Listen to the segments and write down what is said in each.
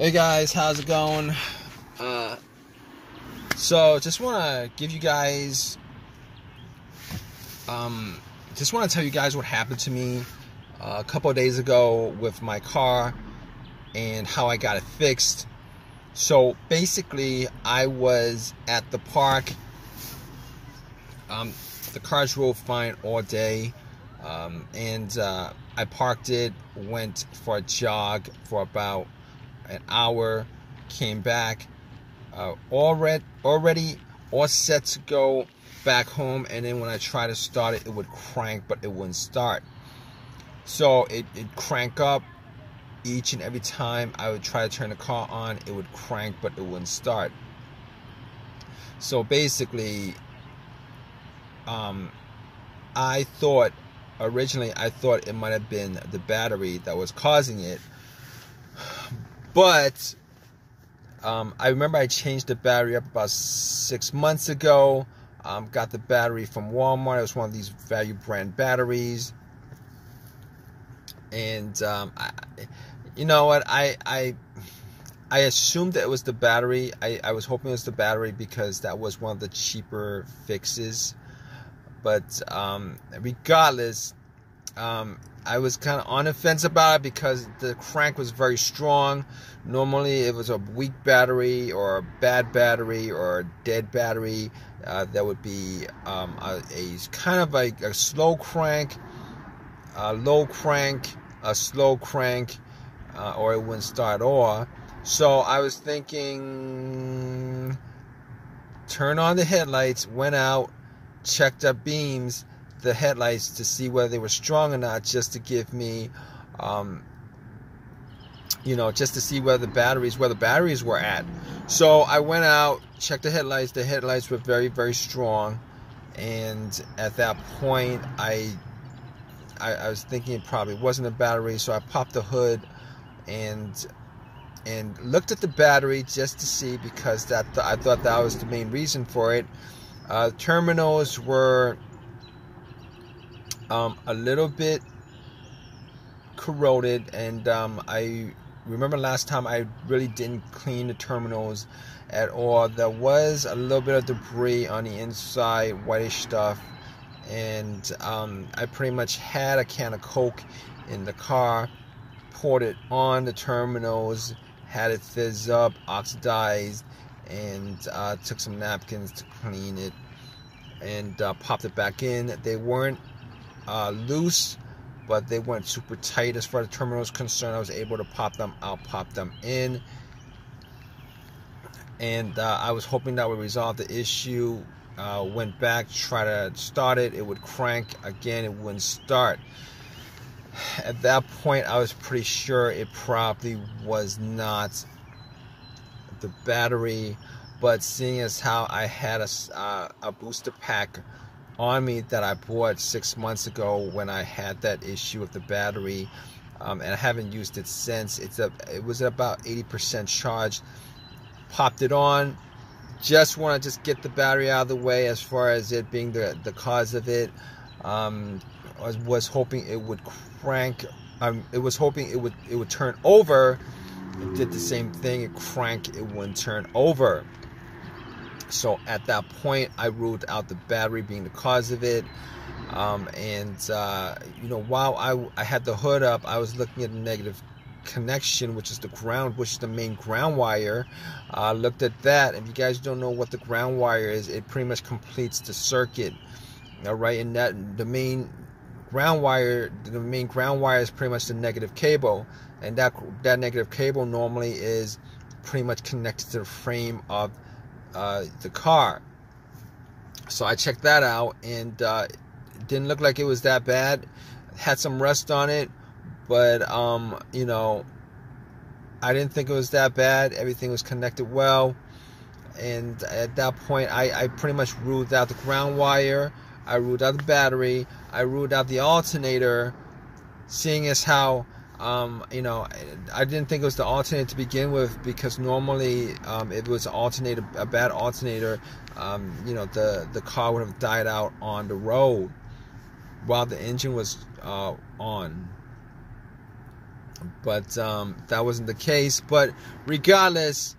Hey guys, how's it going? Uh, so just want to give you guys, um, just want to tell you guys what happened to me uh, a couple days ago with my car and how I got it fixed. So basically, I was at the park. Um, the car drove fine all day, um, and uh, I parked it, went for a jog for about an hour, came back, uh, already already all set to go back home, and then when I try to start it, it would crank, but it wouldn't start. So it it crank up each and every time I would try to turn the car on, it would crank, but it wouldn't start. So basically, um, I thought originally I thought it might have been the battery that was causing it, but um, I remember I changed the battery up about six months ago. Um, got the battery from Walmart. It was one of these value brand batteries. And um, I, you know what? I I I assumed that it was the battery. I, I was hoping it was the battery because that was one of the cheaper fixes. But um, regardless, um, I was kind of on the fence about it because the crank was very strong. Normally, it was a weak battery or a bad battery or a dead battery. Uh, that would be um, a, a, kind of like a slow crank, a low crank, a slow crank, uh, or it wouldn't start off. So I was thinking, turn on the headlights, went out, checked up beams the headlights to see whether they were strong or not, just to give me, um, you know, just to see whether the batteries, where the batteries were at. So I went out, checked the headlights. The headlights were very, very strong, and at that point, I, I, I was thinking it probably wasn't a battery. So I popped the hood, and and looked at the battery just to see because that I thought that was the main reason for it. Uh, terminals were um, a little bit corroded, and um, I remember last time I really didn't clean the terminals at all. There was a little bit of debris on the inside, whitish stuff, and um, I pretty much had a can of Coke in the car, poured it on the terminals, had it fizz up, oxidized, and uh, took some napkins to clean it and uh, popped it back in. They weren't uh, loose, but they weren't super tight as far as the terminal is concerned. I was able to pop them out, pop them in. And uh, I was hoping that would resolve the issue. Uh, went back, tried to start it, it would crank again, it wouldn't start. At that point, I was pretty sure it probably was not the battery, but seeing as how I had a, uh, a booster pack on me that I bought six months ago when I had that issue with the battery, um, and I haven't used it since. It's a it was about 80% charged. Popped it on. Just want to just get the battery out of the way as far as it being the the cause of it. Um, I was, hoping it would crank. Um, it was hoping it would it would turn over. It did the same thing. It cranked. It wouldn't turn over. So at that point, I ruled out the battery being the cause of it. Um, and uh, you know, while I, I had the hood up, I was looking at the negative connection, which is the ground, which is the main ground wire. Uh, looked at that. If you guys don't know what the ground wire is, it pretty much completes the circuit. All right, and that the main ground wire, the main ground wire is pretty much the negative cable, and that that negative cable normally is pretty much connected to the frame of uh, the car. So I checked that out, and uh, didn't look like it was that bad. had some rust on it, but um, you know, I didn't think it was that bad. Everything was connected well, and at that point, I, I pretty much ruled out the ground wire. I ruled out the battery. I ruled out the alternator, seeing as how um, you know, I didn't think it was the alternator to begin with because normally um, it was alternator, a bad alternator. Um, you know, the the car would have died out on the road while the engine was uh, on. but um, that wasn't the case. But regardless,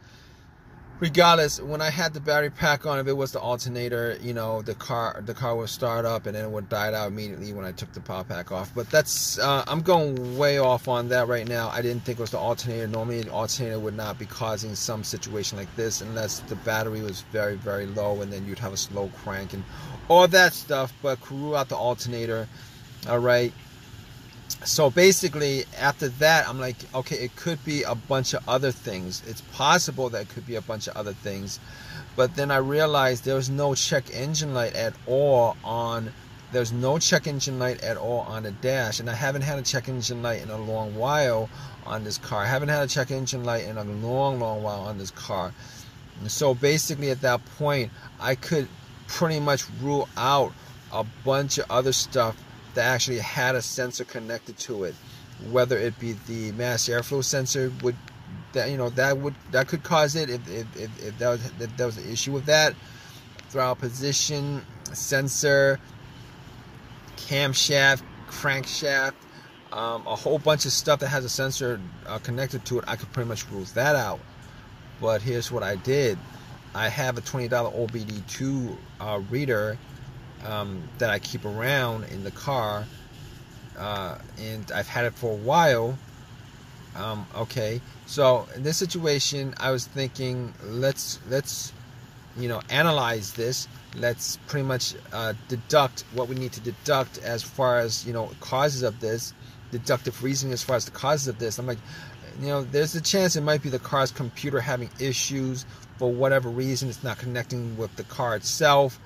regardless, when I had the battery pack on, if it was the alternator, you know, the car the car would start up and then it would die out immediately when I took the power pack off. But that's uh, I'm going way off on that right now. I didn't think it was the alternator. Normally, the alternator would not be causing some situation like this unless the battery was very very low and then you'd have a slow crank and all that stuff. But rule out the alternator. All right so basically after that i'm like okay it could be a bunch of other things. It's possible that it could be a bunch of other things. But then i realized there was no check engine light at all on there's no check engine light at all on the dash. And i haven't had a check engine light in a long while on this car. I haven't had a check engine light in a long long while on this car. And so basically at that point i could pretty much rule out a bunch of other stuff that actually had a sensor connected to it, whether it be the mass airflow sensor would that you know that would that could cause it if if, if, if that was if there was an issue with that. Throttle position sensor camshaft crankshaft um, a whole bunch of stuff that has a sensor uh, connected to it I could pretty much rule that out. But here's what I did. I have a $20 OBD2 uh, reader um, that I keep around in the car, uh, and I've had it for a while. Um, okay, so in this situation, I was thinking, let's let's you know analyze this. Let's pretty much uh, deduct what we need to deduct as far as you know causes of this, deductive reasoning as far as the causes of this. I'm like, you know, there's a chance it might be the car's computer having issues for whatever reason. It's not connecting with the car itself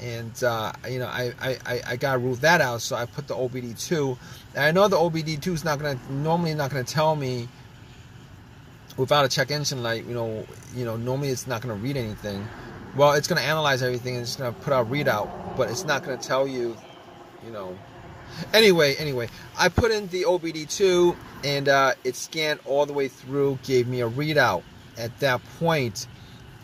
and uh, you know I, I, I gotta rule that out so I put the OBD2 and I know the OBD2 is not gonna normally not gonna tell me without a check engine light you know you know normally it's not gonna read anything. Well it's gonna analyze everything and it's gonna put out readout but it's not gonna tell you you know. Anyway anyway I put in the OBD2 and uh, it scanned all the way through gave me a readout. At that point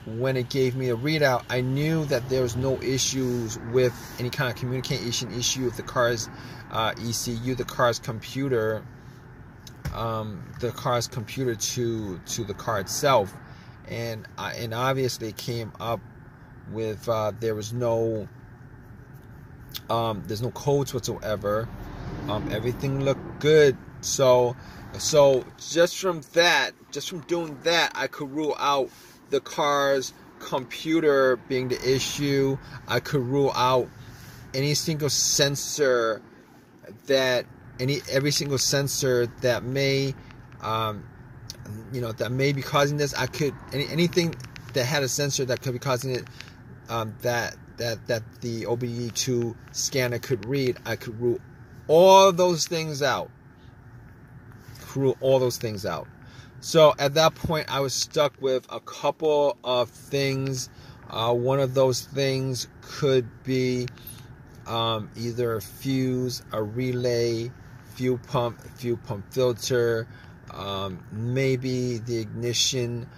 when it gave me a readout, I knew that there was no issues with any kind of communication issue with the car's uh, ECU, the car's computer, um, the car's computer to to the car itself, and I, and obviously it came up with uh, there was no um, there's no codes whatsoever. Um, everything looked good, so so just from that, just from doing that, I could rule out the car's computer being the issue. I could rule out any single sensor that any every single sensor that may um, you know that may be causing this. I could any, anything that had a sensor that could be causing it um, that that that the OBD2 scanner could read. I could rule all those things out. Rule all those things out. So at that point, I was stuck with a couple of things. Uh, one of those things could be um, either a fuse, a relay, fuel pump, fuel pump filter, um, maybe the ignition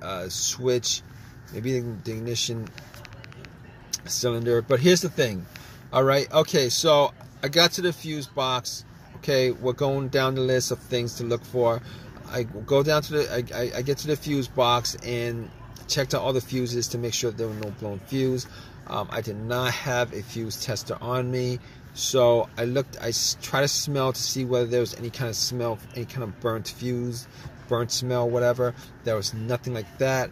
uh, switch, maybe the, the ignition cylinder. But here's the thing. All right. Okay. So I got to the fuse box. Okay. We're going down the list of things to look for. I go down to the, I, I, I get to the fuse box and checked out all the fuses to make sure there were no blown fuse. Um, I did not have a fuse tester on me, so I looked. I tried to smell to see whether there was any kind of smell, any kind of burnt fuse, burnt smell, whatever. There was nothing like that.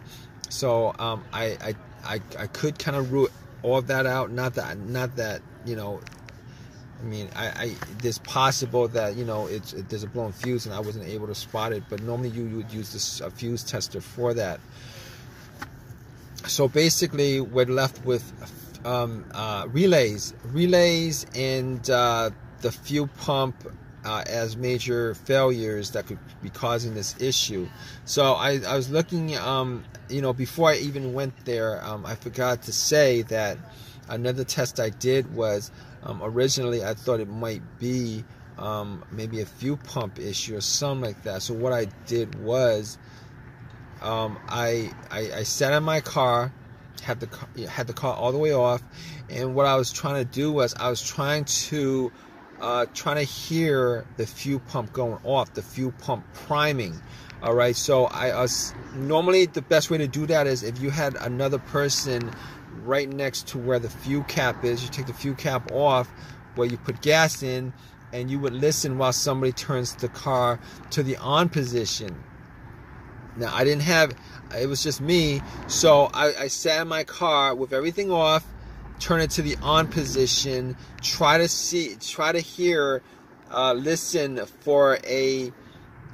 So um, I, I I I could kind of root all of that out. Not that not that you know I mean, I, I it's possible that you know it's it, there's a blown fuse and I wasn't able to spot it, but normally you, you would use this a fuse tester for that. So basically, we're left with um, uh, relays, relays, and uh, the fuel pump uh, as major failures that could be causing this issue. So I, I was looking, um, you know, before I even went there, um, I forgot to say that another test I did was um, originally, I thought it might be um, maybe a fuel pump issue or something like that. So what I did was um, I, I, I sat in my car, had the had the car all the way off, and what I was trying to do was I was trying to uh, trying to hear the fuel pump going off, the fuel pump priming. All right, so I uh, normally the best way to do that is if you had another person right next to where the fuel cap is, you take the fuel cap off, where you put gas in, and you would listen while somebody turns the car to the on position. Now I didn't have, it was just me, so I, I sat in my car with everything off turn it to the on position, try to see, try to hear, uh, listen for a,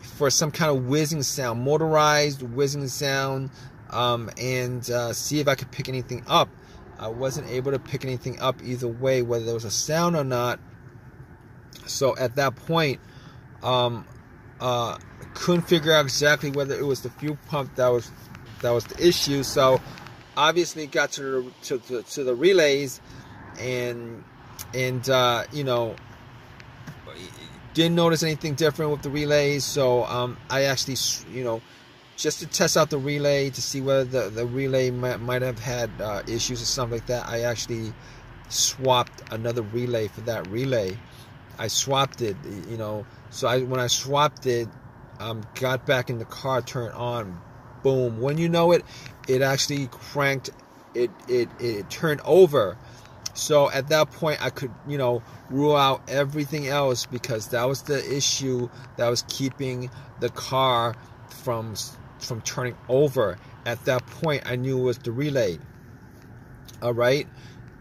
for some kind of whizzing sound, motorized whizzing sound, um, and uh, see if I could pick anything up. I wasn't able to pick anything up either way, whether there was a sound or not. So at that point, um, uh, couldn't figure out exactly whether it was the fuel pump that was that was the issue. So obviously got to the, to, to, to the relays and and uh, you know didn't notice anything different with the relays so um, I actually you know just to test out the relay to see whether the, the relay might, might have had uh, issues or something like that I actually swapped another relay for that relay. I swapped it you know so I when I swapped it um, got back in the car turned on boom. When you know it it actually cranked it it it turned over. So at that point i could you know rule out everything else because that was the issue that was keeping the car from from turning over. At that point i knew it was the relay. All right?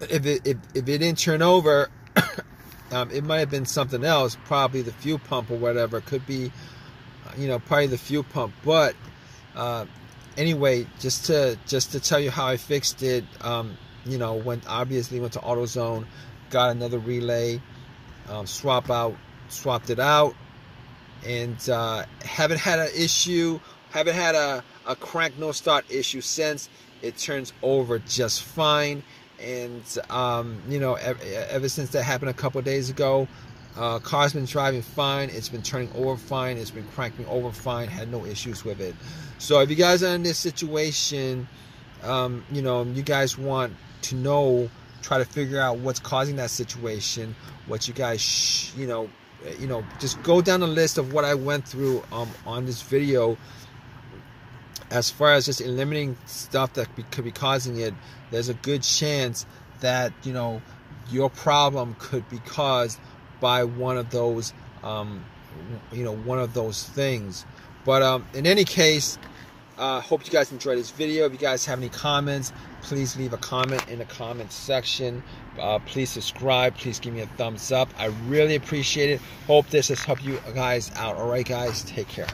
If it if, if it didn't turn over um, it might have been something else. Probably the fuel pump or whatever. It could be you know probably the fuel pump. But uh, anyway, just to just to tell you how I fixed it, um, you know, went obviously went to AutoZone, got another relay, um, swap out, swapped it out, and uh, haven't had an issue, haven't had a, a crank no start issue since. It turns over just fine, and um, you know, ever, ever, since that happened a couple days ago, uh, car's been driving fine. It's been turning over fine. It's been cranking over fine. Had no issues with it. So if you guys are in this situation, um, you know, you guys want to know, try to figure out what's causing that situation. What you guys, sh- you know, you know, just go down the list of what I went through um, on this video. As far as just eliminating stuff that be, could be causing it, there's a good chance that you know your problem could be caused by one of those um, you know one of those things. But um, in any case uh, hope you guys enjoyed this video. If you guys have any comments please leave a comment in the comment section. Uh, please subscribe. Please give me a thumbs up. I really appreciate it. Hope this has helped you guys out. All right guys take care